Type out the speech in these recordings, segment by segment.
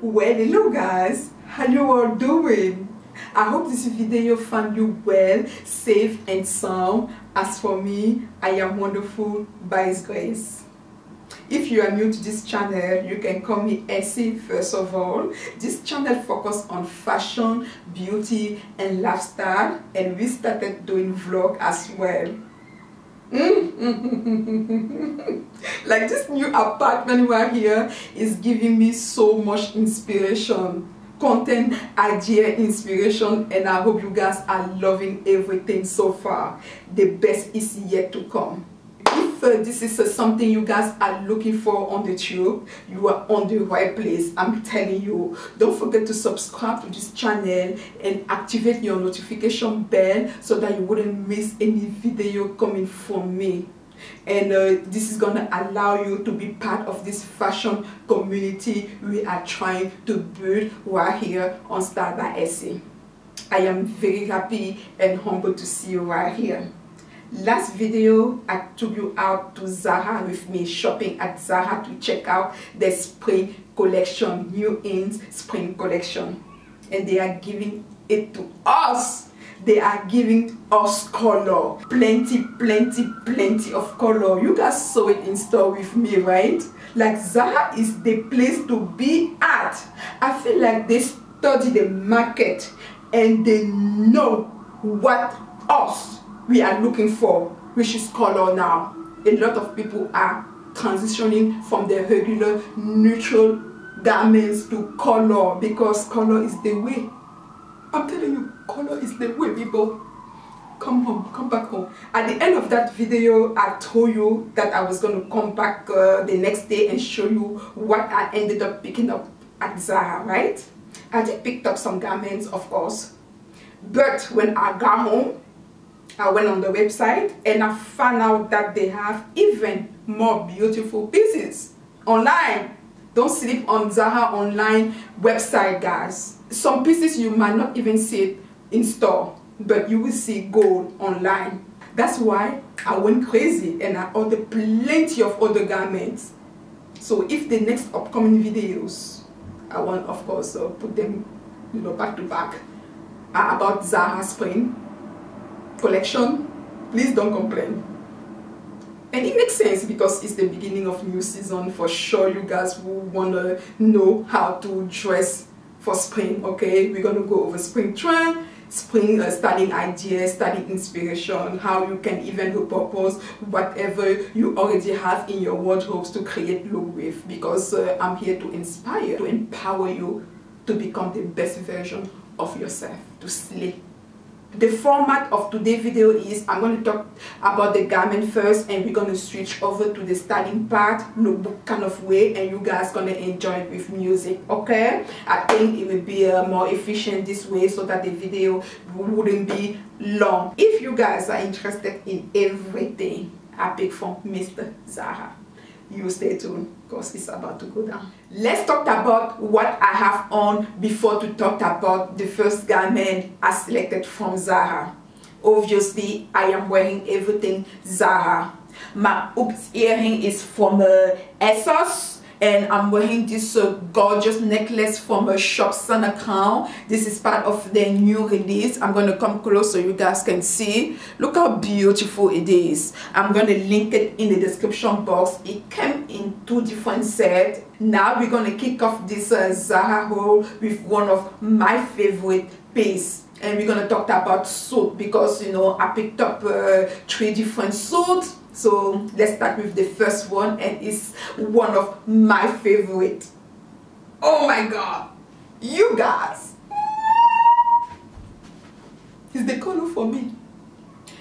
Well, hello guys, how you all doing? I hope this video found you well, safe and sound. As for me, I am wonderful by His grace. If you are new to this channel, you can call me Essy first of all. This channel focuses on fashion, beauty and lifestyle and we started doing vlog as well. Like this new apartment right here is giving me so much inspiration content idea inspiration and i hope you guys are loving everything so far the best is yet to come if uh, this is uh, something you guys are looking for on the tube you are on the right place i'm telling you don't forget to subscribe to this channel and activate your notification bell so that you wouldn't miss any video coming from me and uh, this is gonna allow you to be part of this fashion community we are trying to build right here on Style by Essy. I am very happy and humbled to see you right here. Last video, I took you out to Zara with me shopping at Zara to check out the spring collection, new ins spring collection. And they are giving it to us. They are giving us color. Plenty, plenty, plenty of color. You guys saw it in store with me, right? Like Zara is the place to be at. I feel like they study the market and they know what us we are looking for, which is color now. A lot of people are transitioning from their regular neutral garments to color because color is the way. I'm telling you, color is the way people come home, come back home. At the end of that video, I told you that I was going to come back uh, the next day and show you what I ended up picking up at Zara, right? I did pick up some garments, of course. But when I got home, I went on the website and I found out that they have even more beautiful pieces online. Don't sleep on Zara online website, guys. Some pieces you might not even see in store, but you will see gold online. That's why I went crazy and I ordered plenty of other garments. So if the next upcoming videos, I want of course uh, put them you know back to back uh, about Zara Spring collection, please don't complain. And it makes sense because it's the beginning of new season. For sure, you guys will want to know how to dress for spring, okay? We're going to go over spring trend, spring uh, styling ideas, styling inspiration, how you can even repurpose whatever you already have in your wardrobes to create look with because uh, I'm here to inspire, to empower you to become the best version of yourself, to slay the format of today's video is I'm going to talk about the garment first and we're going to switch over to the styling part lookbook kind of way and you guys going to enjoy it with music okay I think it will be uh, more efficient this way so that the video wouldn't be long if you guys are interested in everything I pick from Mr. Zara you stay tuned because it's about to go down. Let's talk about what I have on before to talk about the first garment I selected from Zara. Obviously, I am wearing everything Zara. My oops earring is from uh, ASOS and I'm wearing this uh, gorgeous necklace from a shop Sana Crown. This is part of their new release. I'm to come close so you guys can see. Look how beautiful it is. I'm to link it in the description box. It came in two different sets. Now we're to kick off this uh, Zara haul with one of my favorite pieces and we're to talk about suit because you know I picked up uh, three different suits so let's start with the first one and it's one of my favorite. Oh my god! You guys! It's the color for me.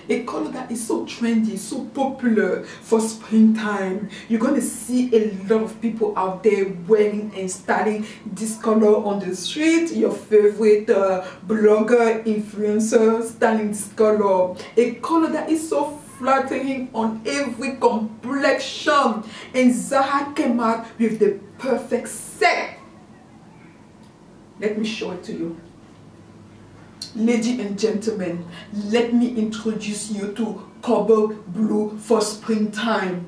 A color that is so trendy, so popular for springtime. You're gonna see a lot of people out there wearing and styling this color on the street. Your favorite uh, blogger, influencer styling this color. A color that is so flattering on every complexion. And Zara came out with the perfect set. let me show it to you. Ladies and gentlemen let me introduce you to cobalt blue for springtime.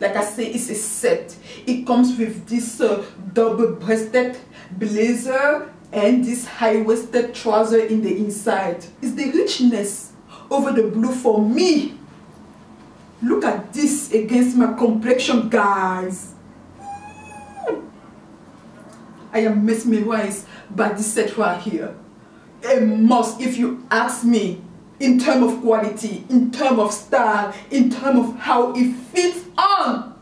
Like I say it's a set. It comes with this uh, double breasted blazer and this high-waisted trouser in the inside. It's the richness over the blue for me look at this against my complexion guys I am mesmerized by this set right here a must if you ask me in terms of quality, in terms of style, in terms of how it fits on.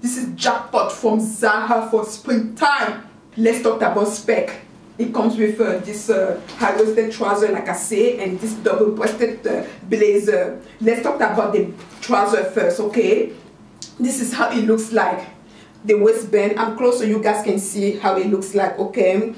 This is jackpot from Zara for springtime. Let's talk about spec. It comes with uh, this uh, high-waisted trouser, like I say, and this double-breasted uh, blazer. Let's talk about the trouser first, okay? This is how it looks like the waistband i'm close so you guys can see how it looks like okay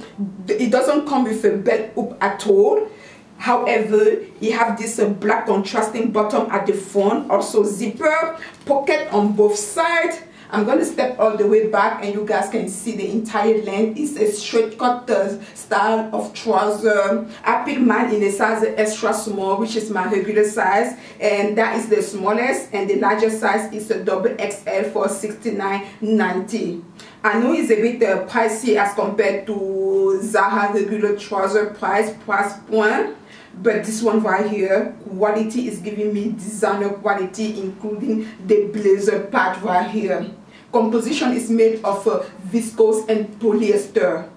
it doesn't come with a belt hook at all however you have this uh, black contrasting bottom at the front also zipper pocket on both sides I'm going to step all the way back and you guys can see the entire length. It's a straight cut style of trouser. I picked mine in a size extra small which is my regular size and that is the smallest and the largest size is a double XL for $69.90. I know it's a bit uh, pricey as compared to Zara regular trouser price price point but this one right here quality is giving me designer quality including the blazer part right here composition is made of uh, viscose and polyester.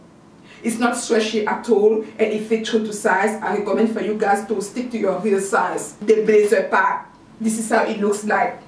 It's not stretchy at all and if it true to size i recommend for you guys to stick to your real size. The blazer part this is how it looks like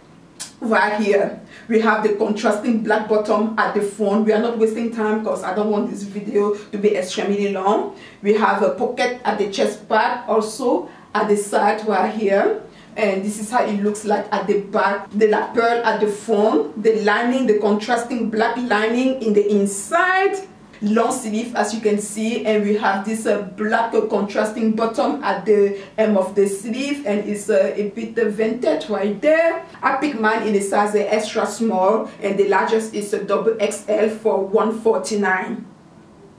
right here. We have the contrasting black bottom at the front. We are not wasting time because i don't want this video to be extremely long. We have a pocket at the chest part also at the side right here and this is how it looks like at the back. The lapel at the front the lining the contrasting black lining in the inside. Long sleeve as you can see and we have this uh, black uh, contrasting bottom at the hem of the sleeve and it's uh, a bit uh, vintage right there. I picked mine in a size extra small and the largest is a double xl for 149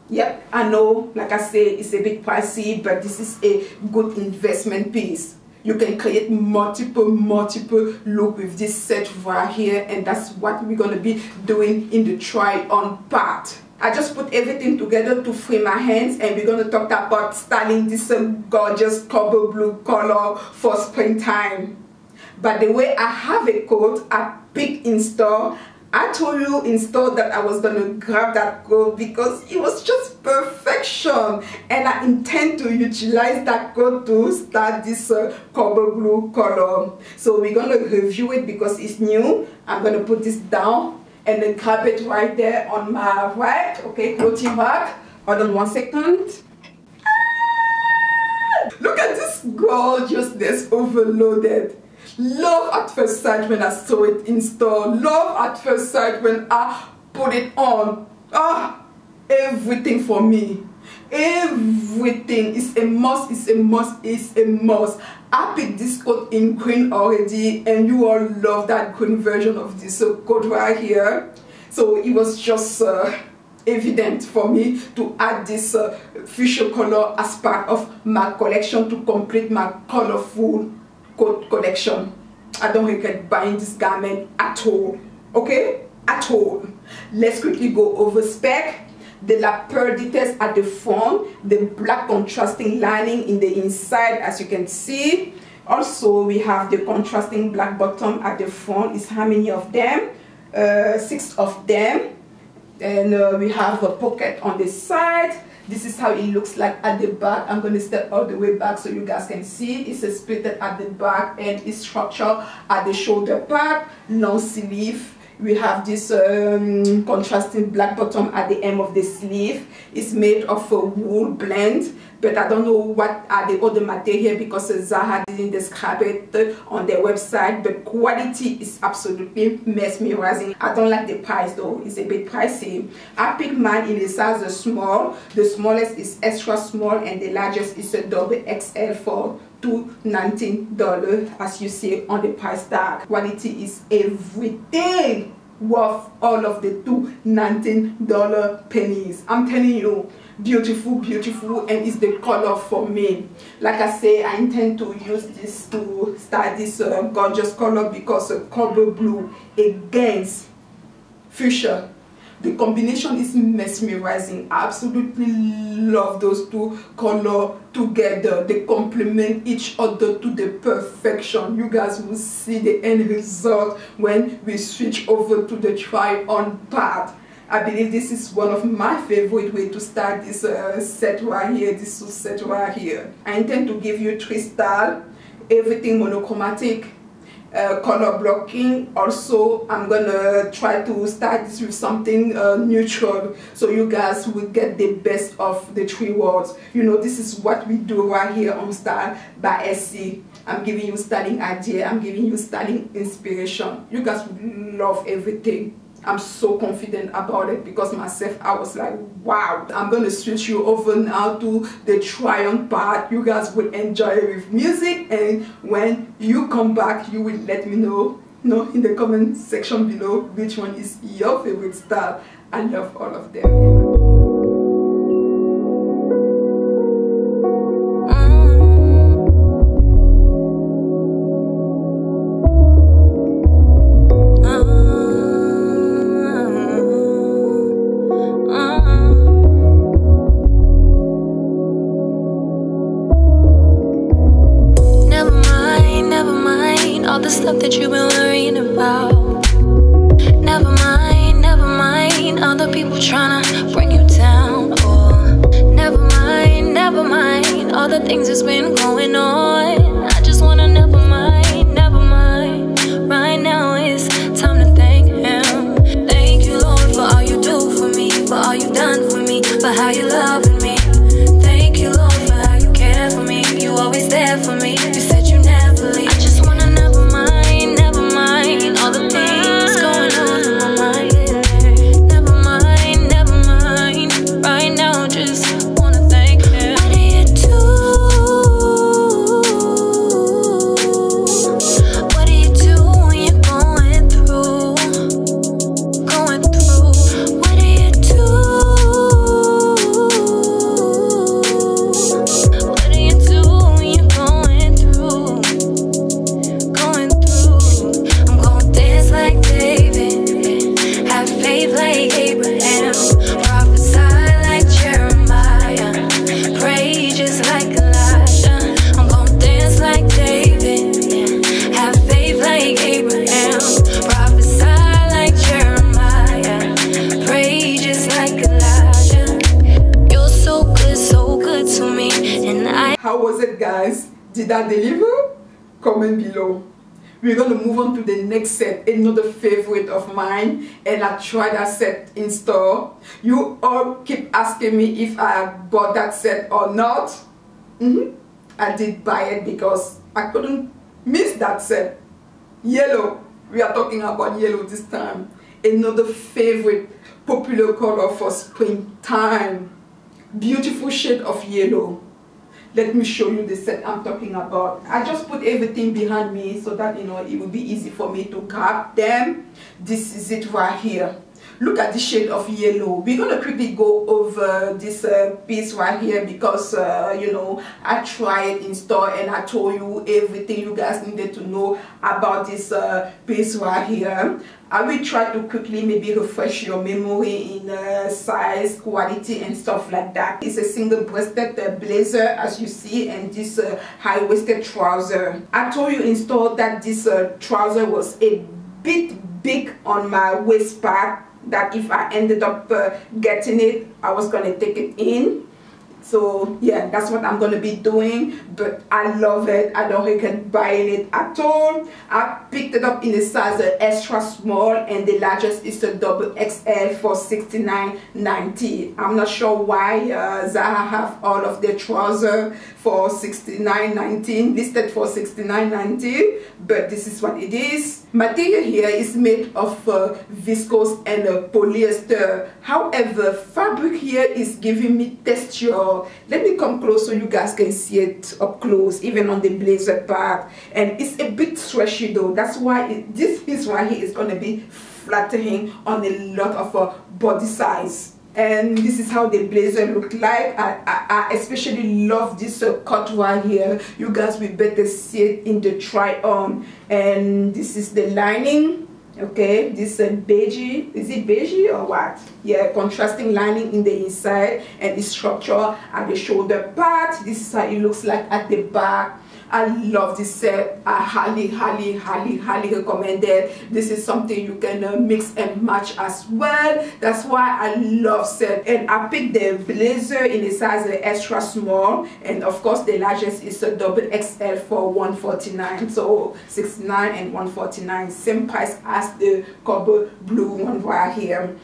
yep i know like i say it's a bit pricey but this is a good investment piece you can create multiple multiple look with this set right here and that's what we're to be doing in the try on part. I just put everything together to free my hands and we're going to talk about styling this gorgeous cobalt blue color for springtime. But the way I have a coat I picked in store, I told you in store that I was going to grab that coat because it was just and I intend to utilize that coat to start this uh, cobalt blue color. So we're going to review it because it's new. I'm going to put this down and then grab it right there on my right. Okay, clothing back. Hold on one second. Ah! Look at this gorgeousness overloaded. Love at first sight when I saw it in store. Love at first sight when I put it on. Ah, everything for me everything is a must is a must is a must. I picked this coat in green already and you all love that green version of this. Coat right here. So it was just uh, evident for me to add this uh, fuchsia color as part of my collection to complete my colorful coat collection. I don't regret buying this garment at all. Okay? At all. Let's quickly go over spec the lapel details at the front, the black contrasting lining in the inside as you can see. Also, we have the contrasting black bottom at the front. Is how many of them? Uh, six of them. And uh, we have a pocket on the side. This is how it looks like at the back. I'm going to step all the way back so you guys can see. It's a split at the back and it's structured at the shoulder part, long sleeve we have this um, contrasting black bottom at the end of the sleeve. It's made of a wool blend but I don't know what are the other material because Zara didn't describe it on their website but quality is absolutely mesmerizing I don't like the price though. It's a bit pricey. I picked mine in the size small. The smallest is extra small and the largest is a double XL for to $19 as you see on the price tag. Quality is everything worth all of the two $19 pennies. I'm telling you beautiful beautiful and it's the color for me. Like i say i intend to use this to start this uh, gorgeous color because uh, cobalt blue against fuchsia the combination is mesmerizing. I absolutely love those two color together. They complement each other to the perfection. You guys will see the end result when we switch over to the try on part I believe this is one of my favorite way to start this uh, set right here, this set right here. I intend to give you three style, everything monochromatic, uh, color blocking. Also, I'm gonna try to start this with something uh, neutral so you guys will get the best of the three worlds You know, this is what we do right here on Style by Essy. I'm giving you styling idea, I'm giving you styling inspiration. You guys will love everything. I'm so confident about it because myself I was like wow I'm gonna switch you over now to the triumph part. You guys will enjoy it with music and when you come back you will let me know know in the comment section below which one is your favorite style I love all of them How you loving me? Did I deliver? Comment below. We're going to move on to the next set, another favorite of mine, and I tried that set in store. You all keep asking me if I bought that set or not. Mm -hmm. I did buy it because I couldn't miss that set. Yellow. We are talking about yellow this time. Another favorite popular color for springtime. Beautiful shade of yellow let me show you the set I'm talking about. I just put everything behind me so that you know it will be easy for me to grab them. This is it right here. Look at the shade of yellow. We're going to quickly go over this uh, piece right here because, uh, you know, I tried in store and I told you everything you guys needed to know about this uh, piece right here. I will try to quickly maybe refresh your memory in uh, size, quality and stuff like that. It's a single breasted uh, blazer as you see and this uh, high-waisted trouser. I told you in store that this uh, trouser was a bit big on my waist part that if I ended up uh, getting it, I was going to take it in. So yeah, that's what I'm going to be doing. But I love it. I don't regret buying it at all. I picked it up in the size extra small and the largest is a double XL for $69.90. I'm not sure why uh, Zara have all of their trousers for $69.19 listed for $69.90 but this is what it is material here is made of uh, viscose and uh, polyester however fabric here is giving me texture let me come close so you guys can see it up close even on the blazer part and it's a bit stretchy though. That's why it, this piece right here is going to be flattering on a lot of uh, body size. And this is how the blazer look like. I i, I especially love this uh, cut right here. You guys will better see it in the try on and this is the lining okay this uh, beige is it beige or what? Yeah contrasting lining in the inside and the structure at the shoulder part. This is how it looks like at the back I love this set. I highly, highly, highly, highly recommend it. This is something you can uh, mix and match as well. That's why I love set. And I picked the blazer in a size extra small. And of course, the largest is a double XL for 149 So 69 and 149 Same price as the cobalt blue one right here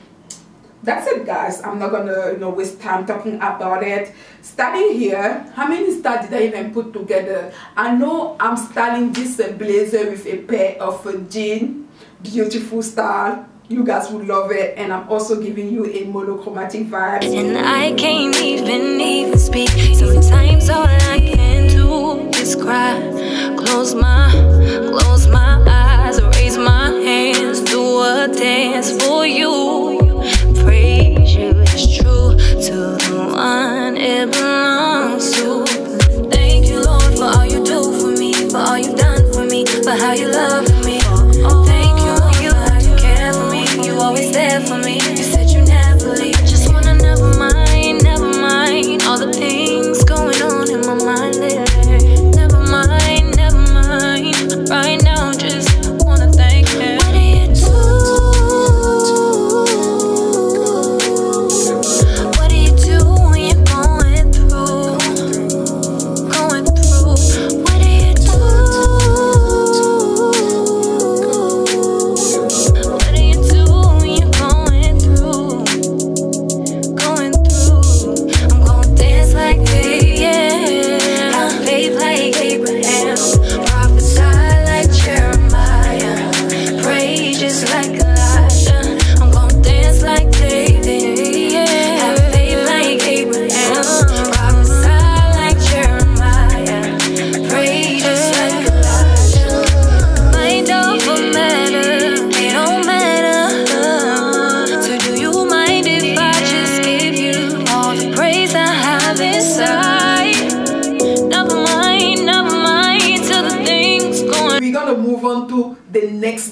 that's it guys i'm not gonna you know waste time talking about it. Starting here how many styles did i even put together? I know i'm styling this blazer with a pair of uh, jean. Beautiful style. You guys would love it. And i'm also giving you a monochromatic vibe. And i can't even even speak. Sometimes all i can do is cry. Close my close my eyes raise my hands do a dance for you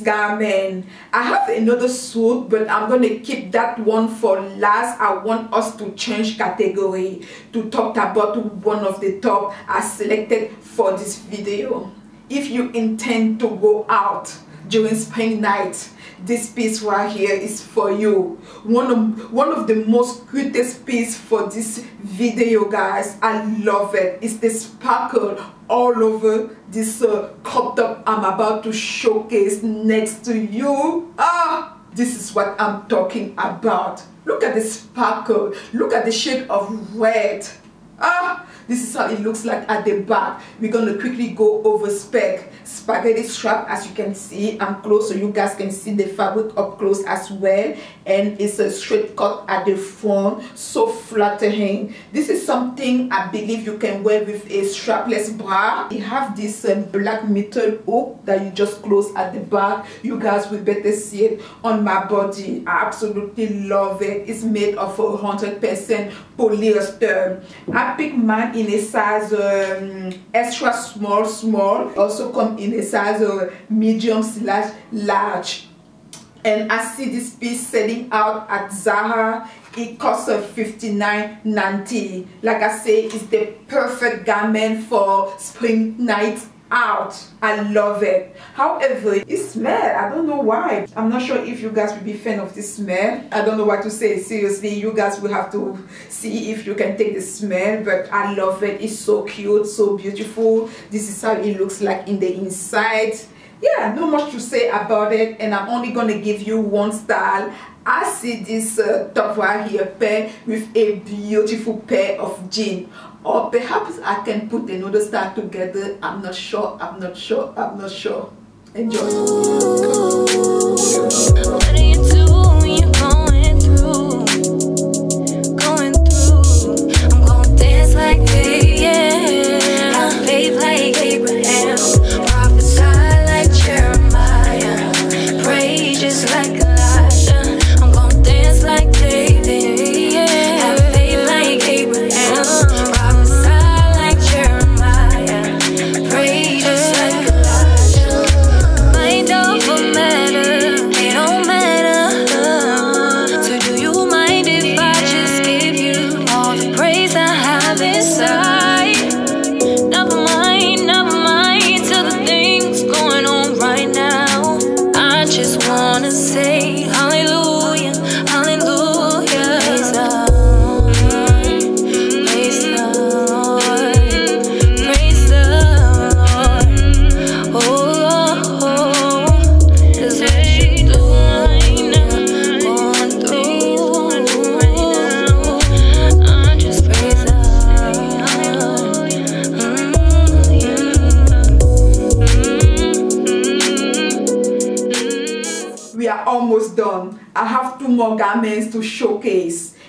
garment. I have another suit but i'm gonna keep that one for last. I want us to change category to talk about one of the top i selected for this video. If you intend to go out during spring night this piece right here is for you. One of one of the most cutest piece for this video guys. I love it. It's the sparkle all over this uh, crop top i'm about to showcase next to you. Ah this is what i'm talking about. Look at the sparkle. Look at the shade of red. Ah this is how it looks like at the back. We're gonna quickly go over spec. Spaghetti strap as you can see i'm close so you guys can see the fabric up close as well. And it's a straight cut at the front so flattering this is something i believe you can wear with a strapless bra. You have this um, black metal hook that you just close at the back. You guys will better see it on my body. I absolutely love it. It's made of hundred percent polyester. I picked mine in a size um, extra small small also come in a size uh, medium slash large and I see this piece selling out at Zara. It costs uh, 59.90. Like I say, it's the perfect garment for spring night out. I love it. However, it smells. I don't know why. I'm not sure if you guys will be fan of this smell. I don't know what to say. Seriously, you guys will have to see if you can take the smell. But I love it. It's so cute, so beautiful. This is how it looks like in the inside yeah not much to say about it and i'm only gonna give you one style i see this uh, top right here pair with a beautiful pair of jeans or perhaps i can put another style together. I'm not sure i'm not sure i'm not sure. Enjoy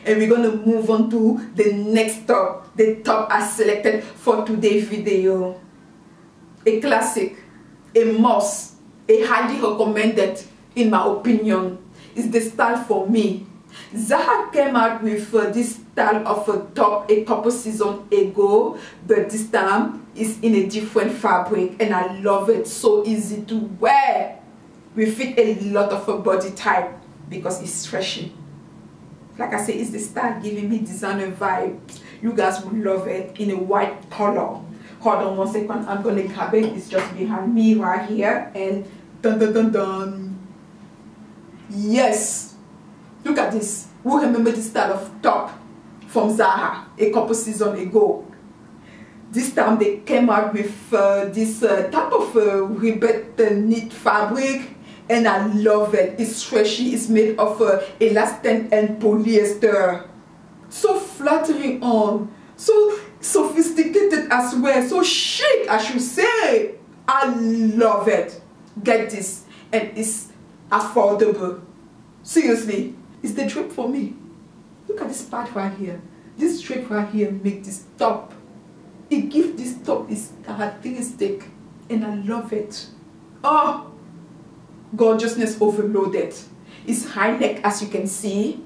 and we're gonna move on to the next top the top i selected for today's video. A classic a must a highly recommended in my opinion is the style for me. Zara came out with uh, this style of a top a couple seasons ago but this time it's in a different fabric and I love it so easy to wear. We fit a lot of a body type because it's stretchy like I say it's the style giving me designer vibe you guys will love it in a white color. Hold on one second. I'm gonna grab it. It's just behind me right here. And dun dun dun dun. Yes. Look at this. Who remember this style of top from Zara a couple seasons ago? This time they came out with uh, this uh, type of uh, ribbed knit fabric and I love it. It's stretchy, it's made of uh, elastane and polyester. So flattering on, so sophisticated as well, so chic I should say. I love it. Get this, and it's affordable. Seriously, it's the drip for me. Look at this part right here. This drape right here make this top. It gives this top its characteristic and I love it. Oh, gorgeousness overloaded. It's high neck as you can see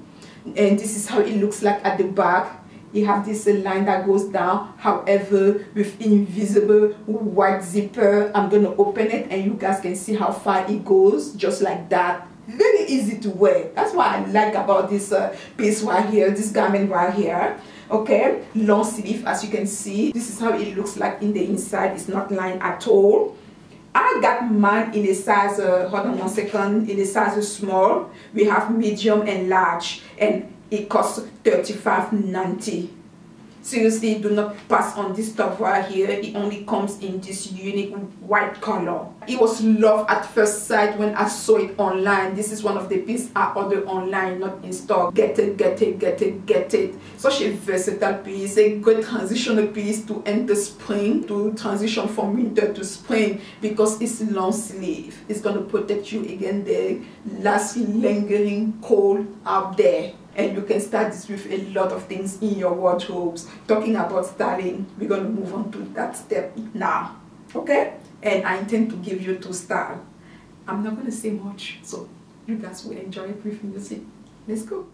and this is how it looks like at the back. You have this line that goes down, however, with invisible white zipper. I'm to open it and you guys can see how far it goes, just like that. Very easy to wear. That's what I like about this uh, piece right here, this garment right here. Okay, long sleeve as you can see. This is how it looks like in the inside. It's not lined at all. I got mine in a size, uh, hold on one second, in a size small. We have medium and large and it costs 35.90 seriously do not pass on this stuff right here. It only comes in this unique white color. It was love at first sight when i saw it online. This is one of the pieces i ordered online not in store. Get it get it get it get it. Such a versatile piece a good transitional piece to enter spring to transition from winter to spring because it's long sleeve. It's going to protect you against the last lingering cold out there and you can start this with a lot of things in your wardrobes. Talking about styling we're going to move on to that step now okay? And i intend to give you two style i'm not going to say much so you guys will enjoy with music let's go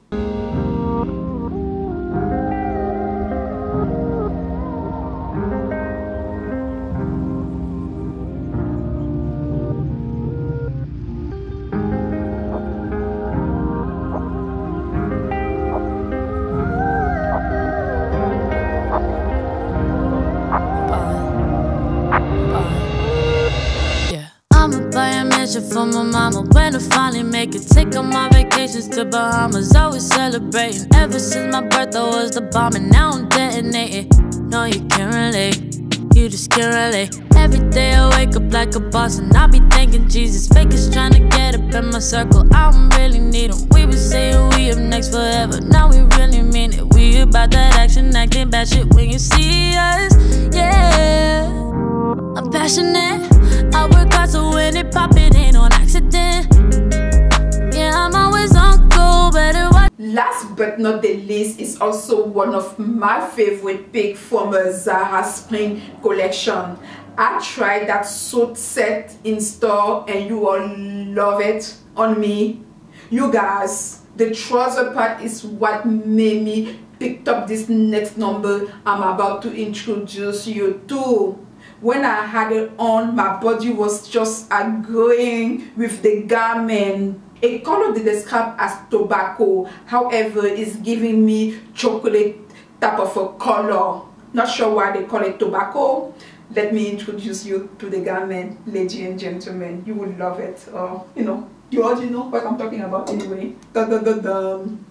mansion for my mama when I finally make it. Take all my vacations to Bahamas, always celebrating. Ever since my birth, I was the bomb, and now I'm detonating. No, you can't relate, you just can't relate. Every day I wake up like a boss, and I be thanking Jesus. Fakers trying to get up in my circle, I don't really need them. We been saying we up next forever, now we really mean it. We about that action, acting bad shit when you see us, yeah. I'm passionate. I work hard to win it, pop it ain't on accident. Yeah, I'm always on go, better watch. Last but not the least is also one of my favorite pick from a Zara Spring collection. I tried that suit set in store and you all love it on me. You guys, the trouser part is what made me picked up this next number I'm about to introduce you to. When I had it on, my body was just agreeing with the garment. A color they describe as tobacco. However is giving me chocolate type of a color. Not sure why they call it tobacco. Let me introduce you to the garment ladies and gentlemen. You will love it. Or you know you already know what i'm talking about anyway. Dun, dun, dun, dun.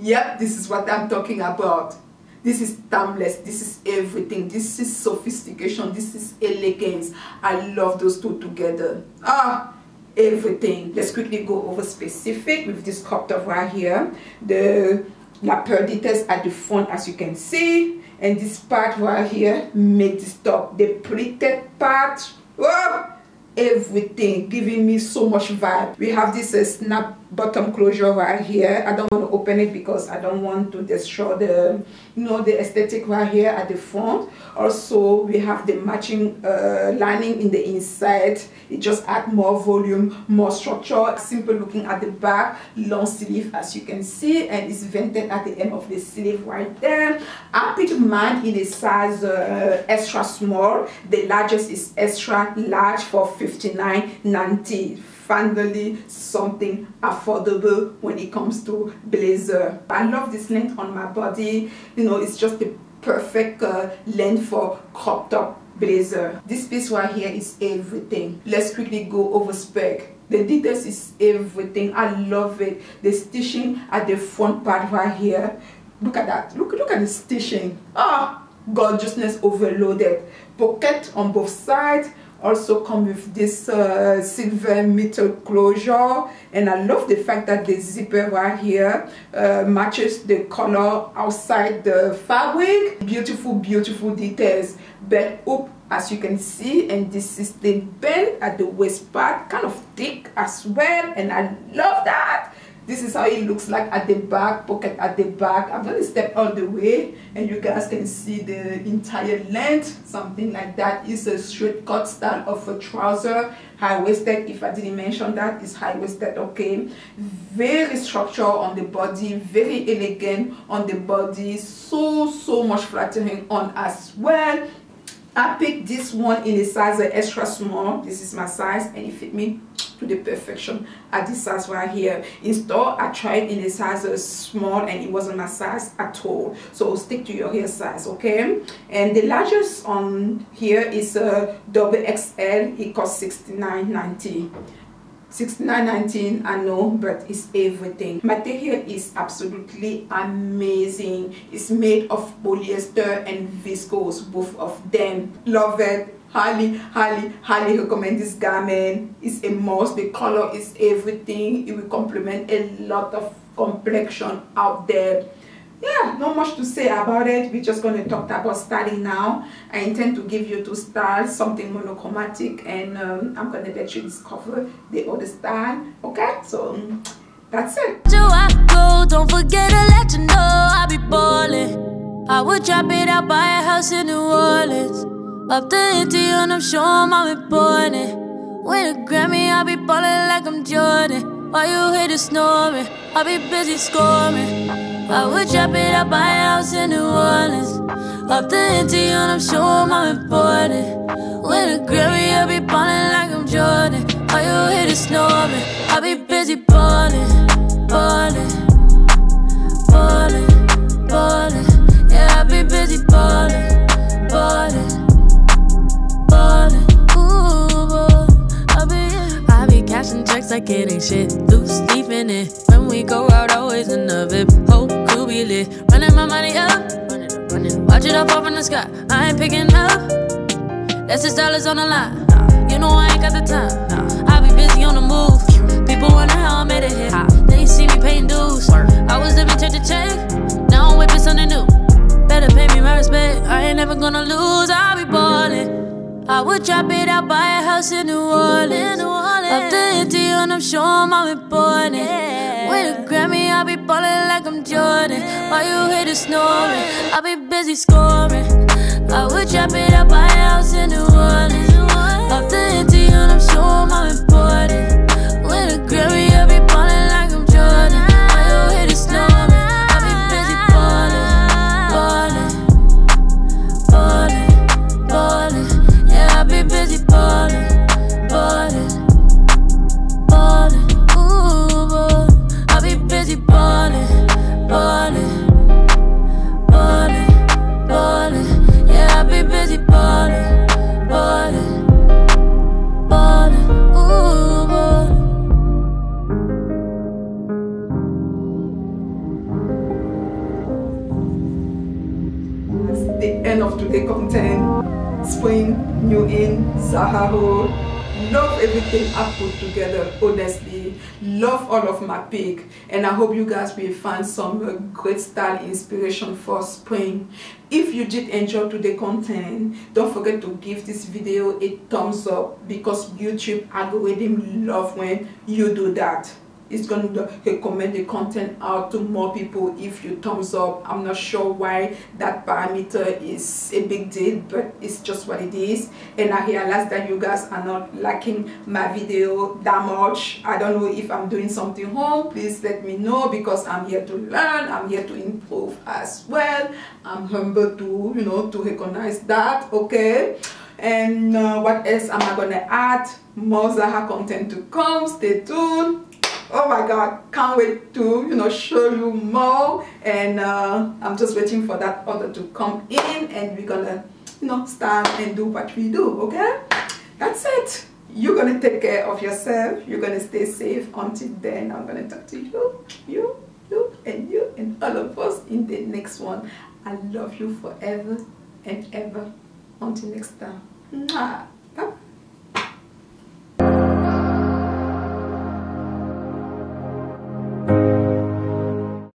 yep this is what i'm talking about this is timeless. This is everything. This is sophistication. This is elegance. I love those two together. Ah everything. Let's quickly go over specific. With this crop top right here. The lapel details at the front as you can see. And this part right here make this top. The pleated part. Oh, everything giving me so much vibe. We have this uh, snap bottom closure right here. I don't want to open it because i don't want to destroy the you know the aesthetic right here at the front. Also we have the matching uh, lining in the inside. It just add more volume more structure simple looking at the back long sleeve as you can see and it's vented at the end of the sleeve right there. I picked mine in a size uh, extra small. The largest is extra large for 59.90 finally something affordable when it comes to blazer. I love this length on my body. You know it's just the perfect uh, length for crop top blazer. This piece right here is everything. Let's quickly go over spec. The details is everything. I love it. The stitching at the front part right here. Look at that. Look look at the stitching. Ah gorgeousness overloaded. Pocket on both sides also come with this uh, silver metal closure. And I love the fact that the zipper right here uh, matches the color outside the fabric. Beautiful beautiful details. Belt hoop as you can see and this is the belt at the waist part kind of thick as well and I love that this is how it looks like at the back pocket at the back. I'm going to step all the way and you guys can see the entire length. Something like that is a straight cut style of a trouser. High-waisted if i didn't mention that is high-waisted okay. Very structured on the body very elegant on the body. So so much flattering on as well I picked this one in a size extra small. This is my size and it fit me to the perfection at this size right here. In store, I tried in a size small and it wasn't my size at all. So stick to your hair size, okay? And the largest on here is a double XL. It costs $69.90. 69.19 I know but it's everything. Material is absolutely amazing. It's made of polyester and viscose both of them. Love it. Highly highly highly recommend this garment. It's a must. The color is everything. It will complement a lot of complexion out there yeah not much to say about it. We're just going to talk about styling now. I intend to give you two styles something monochromatic and um, i'm going to let you discover the other style okay? So um, that's it. Do i go? Don't forget to let you know i'll be i would drop it out a house in new orleans. Up i'm sure i'm important a Grammy, I'll be like I'm Jordan. You the snoring, I'll be busy scoring. I would drop it up my house in New Orleans. Up the empty and I'm sure I'm important. Win a Grammy, I'll be ballin' like I'm Jordan. While you hear the snoring, I'll be busy ballin', ballin', empty, and I'm important. Yeah. With a Grammy, I'll be ballin' like I'm Jordan. While you hear the snoring, I'll be busy scoring. I would drop it buy a house in New Orleans. Up the empty, and I'm sure I'm great style inspiration for spring. If you did enjoy today's content, don't forget to give this video a thumbs up because YouTube algorithm love when you do that it's going to recommend the content out to more people if you thumbs up. I'm not sure why that parameter is a big deal but it's just what it is. And i realize that you guys are not liking my video that much. I don't know if i'm doing something wrong. Please let me know because i'm here to learn. I'm here to improve as well. I'm humble to you know to recognize that okay? And uh, what else am i gonna add? More Zara content to come. Stay tuned oh my god can't wait to you know show you more. And uh, i'm just waiting for that order to come in and we're gonna you know start and do what we do okay? That's it. You're gonna take care of yourself. You're gonna stay safe until then. I'm gonna talk to you you you and you and all of us in the next one. I love you forever and ever. Until next time. Mwah.